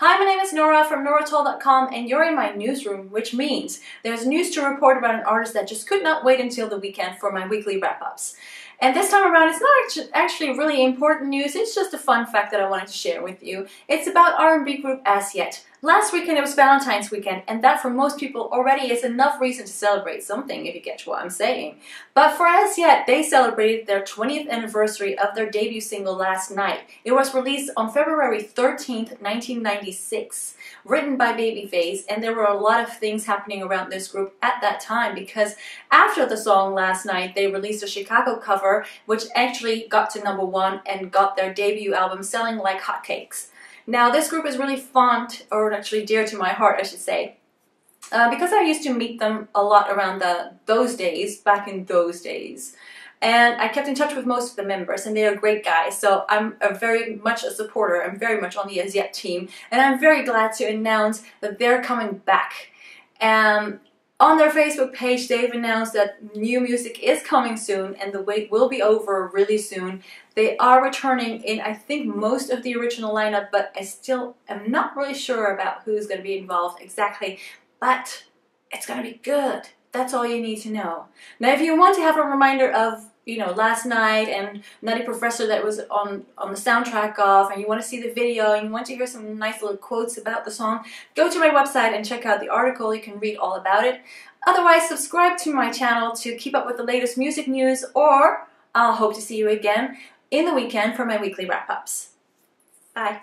Hi, my name is Nora from noratol.com and you're in my newsroom, which means there's news to report about an artist that just could not wait until the weekend for my weekly wrap-ups. And this time around, it's not actually really important news, it's just a fun fact that I wanted to share with you. It's about R&B group Az Yet. Last weekend it was Valentine's weekend, and that for most people already is enough reason to celebrate something, if you get what I'm saying. But for Az Yet, they celebrated their 20th anniversary of their debut single last night. It was released on February 13th, 1996, written by Babyface, and there were a lot of things happening around this group at that time because after the song last night, they released a Chicago cover, which actually got to number one and got their debut album selling like hotcakes. Now this group is really fond, or actually dear to my heart I should say, uh, because I used to meet them a lot around the those days, back in those days. And I kept in touch with most of the members and they are great guys. So I'm very much a supporter. I'm very much on the Az Yet team. And I'm very glad to announce that they're coming back. And on their Facebook page, they've announced that new music is coming soon and the wait will be over really soon. They are returning in, I think, most of the original lineup, but I still am not really sure about who's going to be involved exactly. But it's going to be good. That's all you need to know. Now, if you want to have a reminder of you know, last night and Nutty Professor that was on, on the soundtrack of and you want to see the video and you want to hear some nice little quotes about the song, go to my website and check out the article. You can read all about it. Otherwise, subscribe to my channel to keep up with the latest music news or I'll hope to see you again in the weekend for my weekly wrap-ups. Bye.